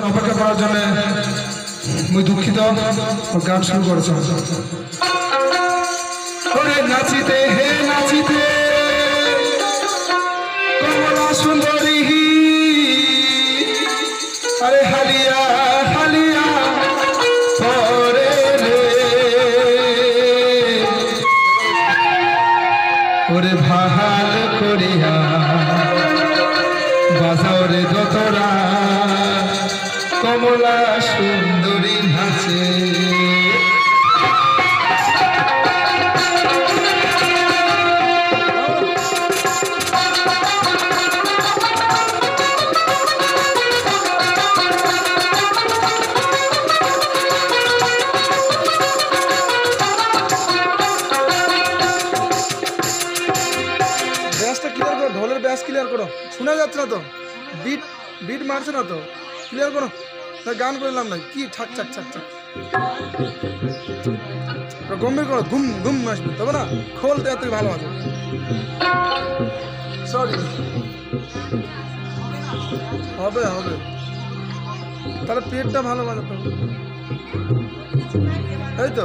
এতক্ষণ অপেক্ষা করার জন্য মুই দুঃখিত গান শুরু করেছে। ওরে ভাহাল করিয়া বাজাও রে দতরা কমলা সুন্দরী করো, ঢোলের ব্যাস ক্লিয়ার করো। শোনা যাচ্ছে না তো? বিট বিট মারছে না তো? ক্লিয়ার করো। তা গান করলাম না, কি ঠাক ঠাক ঠাক ঠাক। গম্ভীর করো, ঘুম ঘুম আসবে, তবে না খোলতে এত ভালো আছে সরি হবে হবে। তাহলে পেটটা ভালো হবে। এই তো।